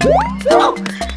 Oh!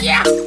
Yeah!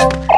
Woo!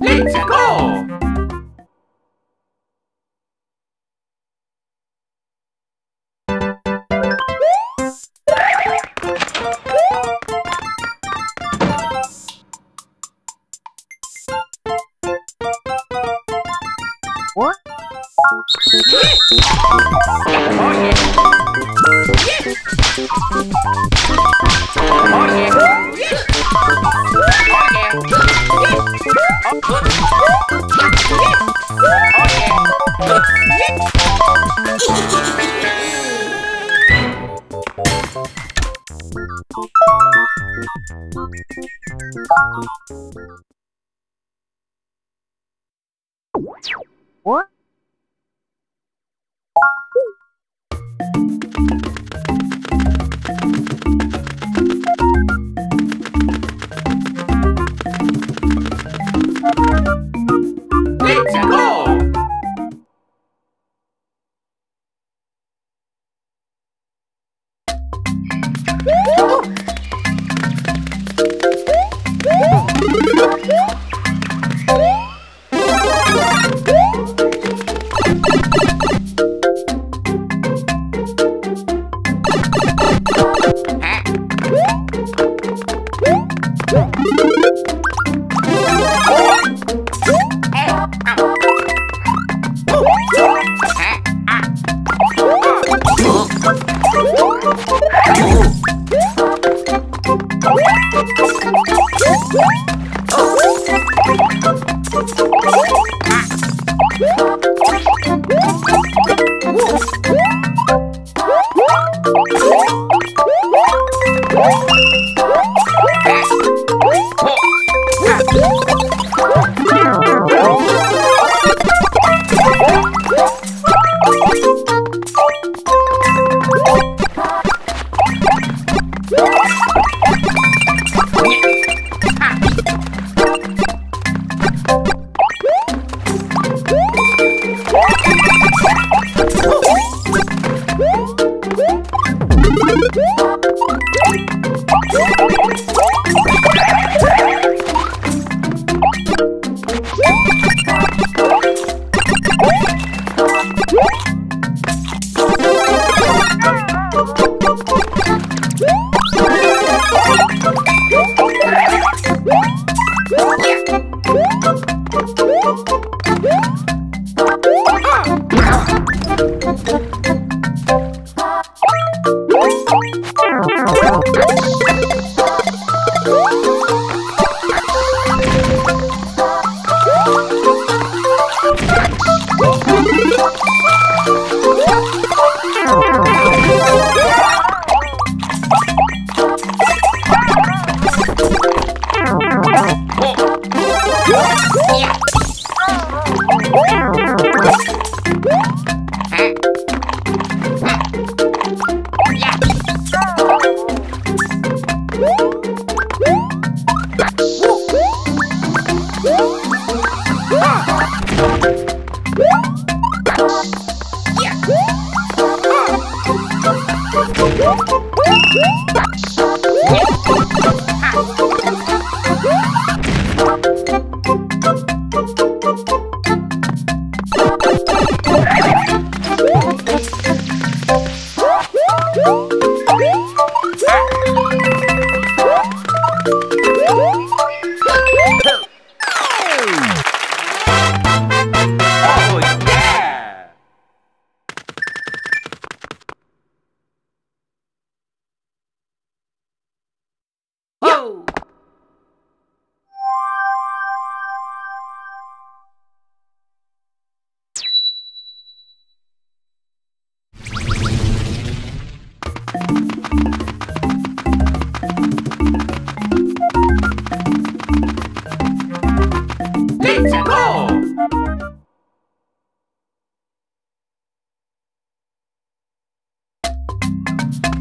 Let's go!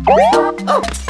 Oh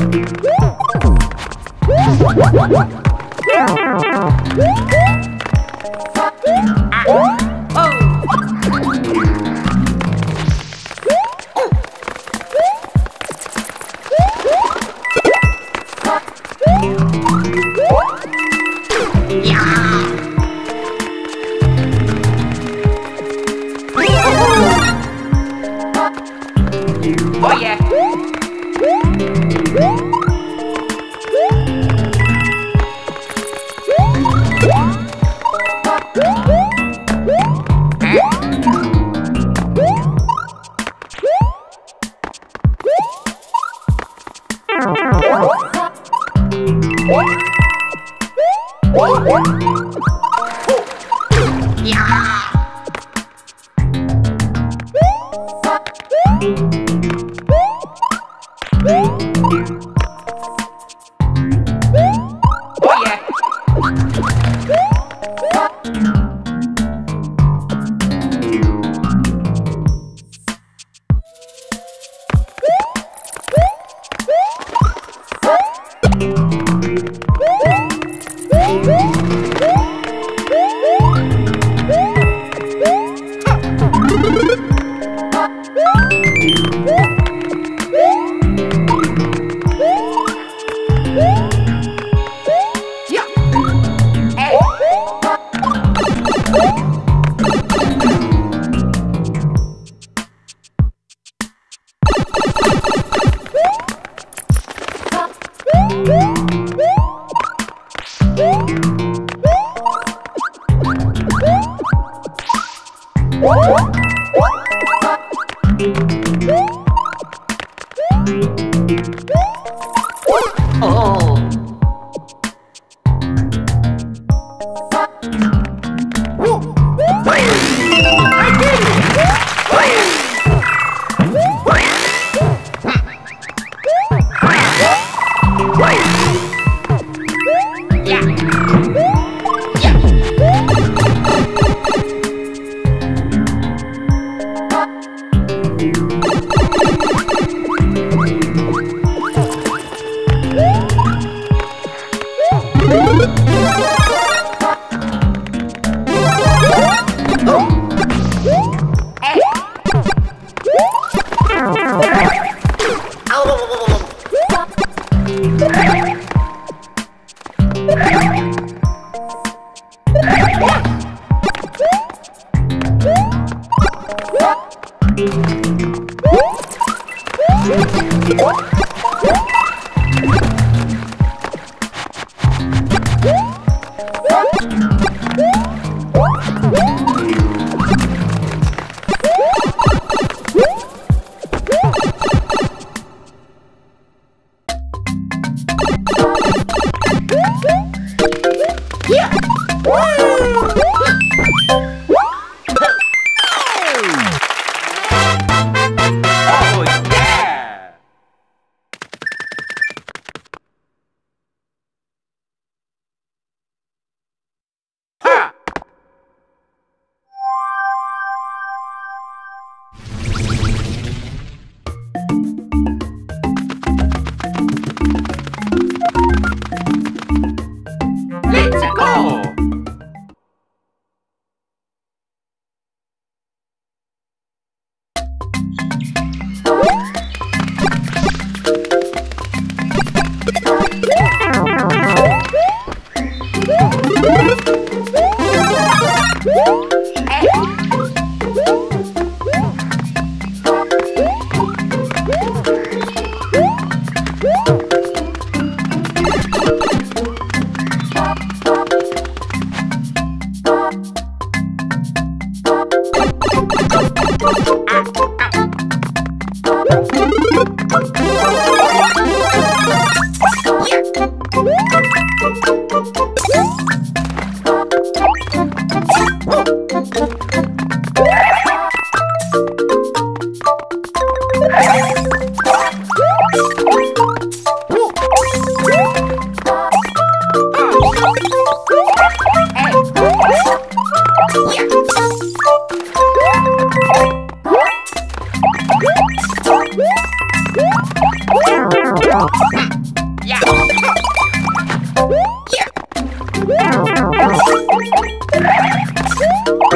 Oh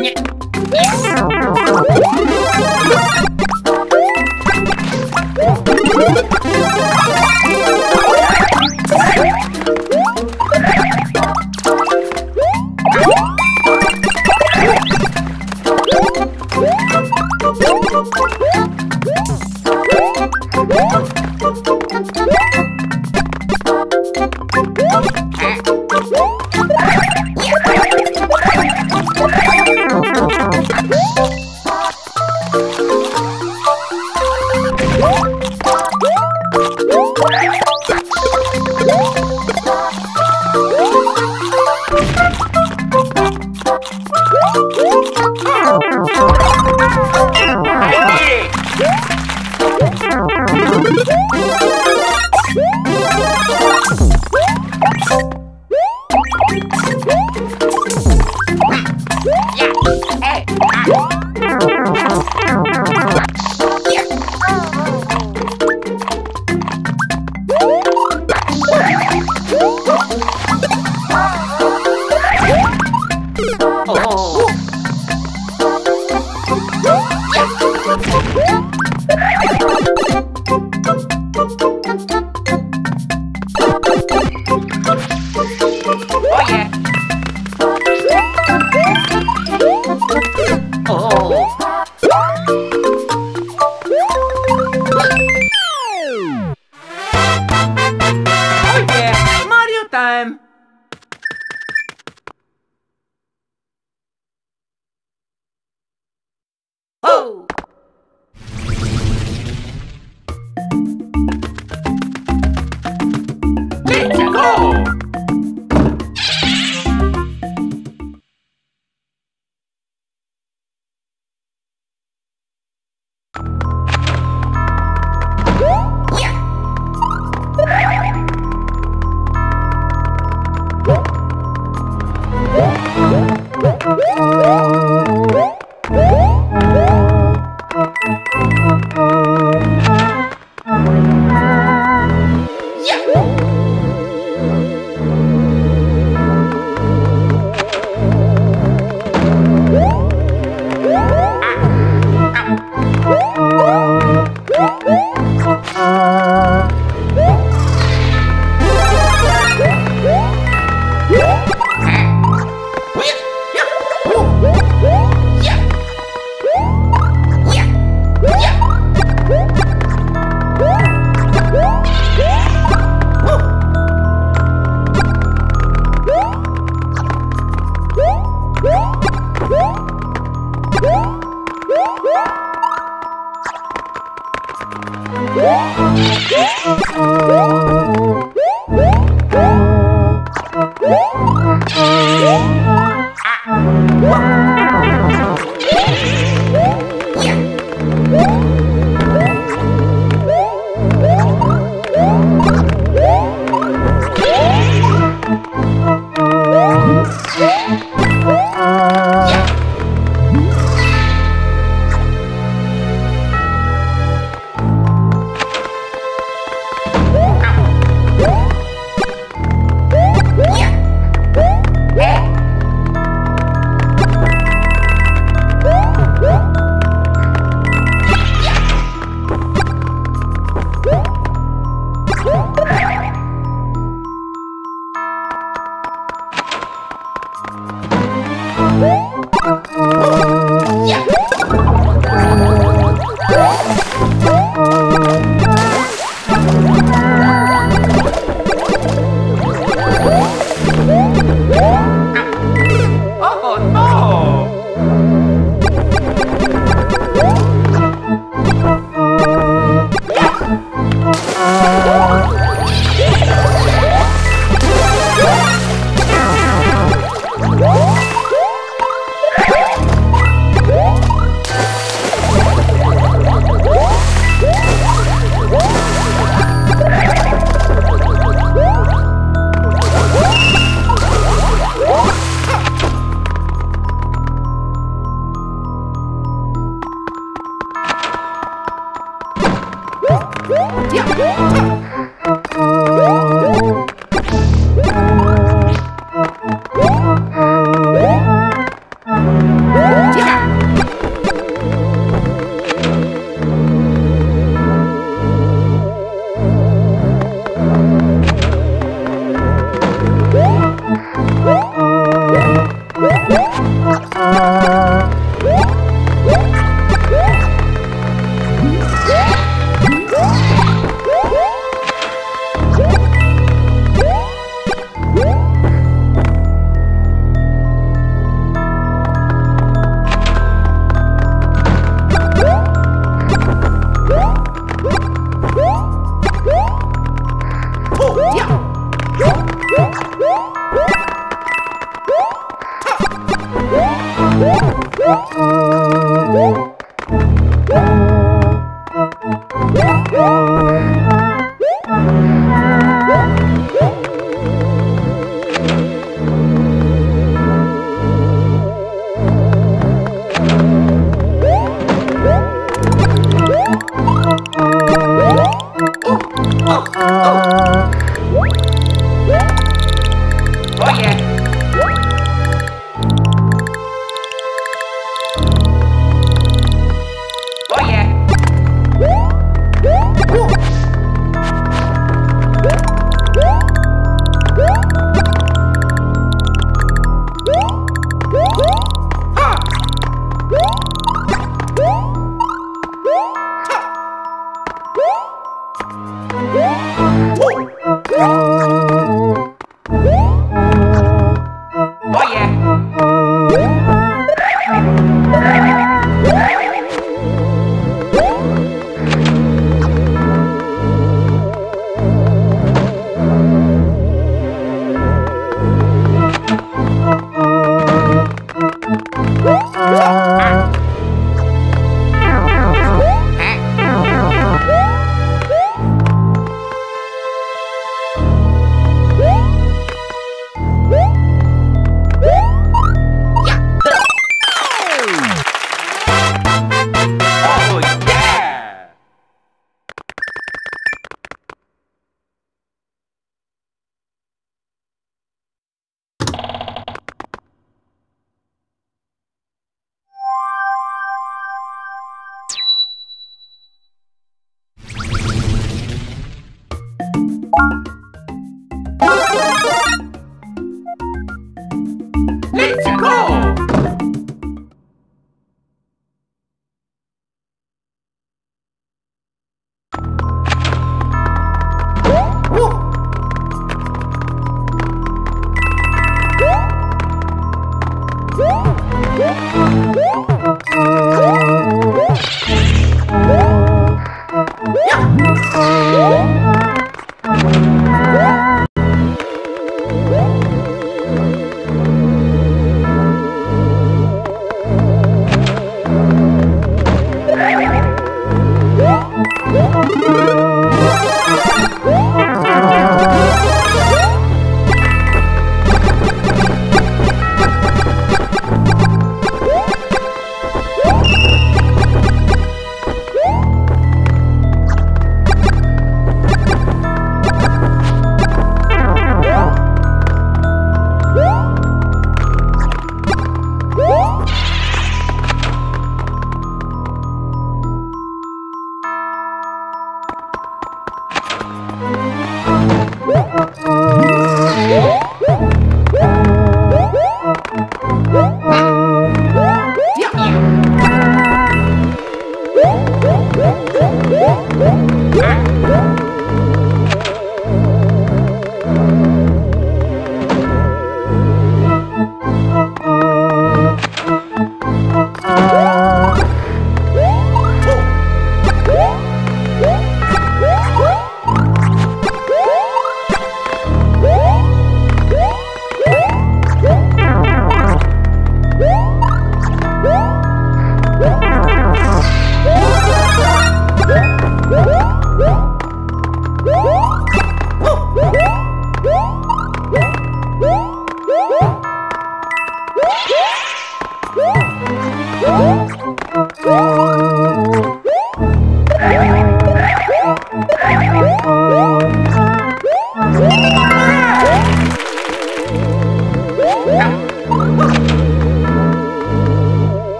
Yeah.